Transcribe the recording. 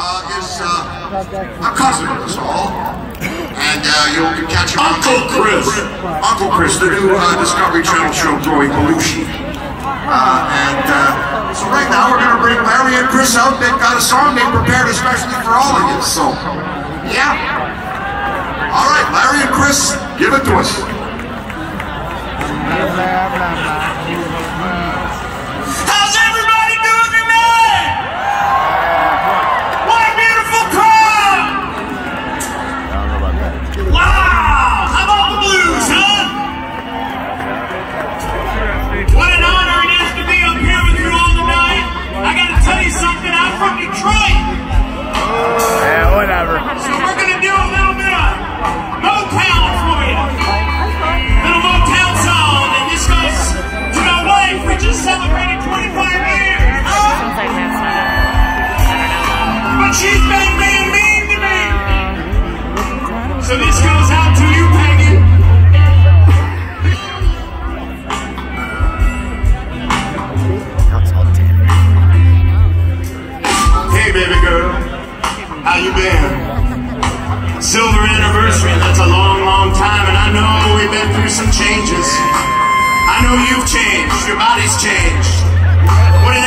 uh, is uh, a cousin of us all. And uh, you can catch him Uncle Chris. Uncle Chris, the new uh, Discovery Channel show, Growing Belushi. Uh, and uh, so right now we're going to bring Larry and Chris out. They've got a song they prepared especially for all of you. So, yeah. All right, Larry and Chris, give it to us. So this goes out to you, Peggy. Hey, baby girl. How you been? Silver anniversary, that's a long, long time, and I know we've been through some changes. I know you've changed, your body's changed. What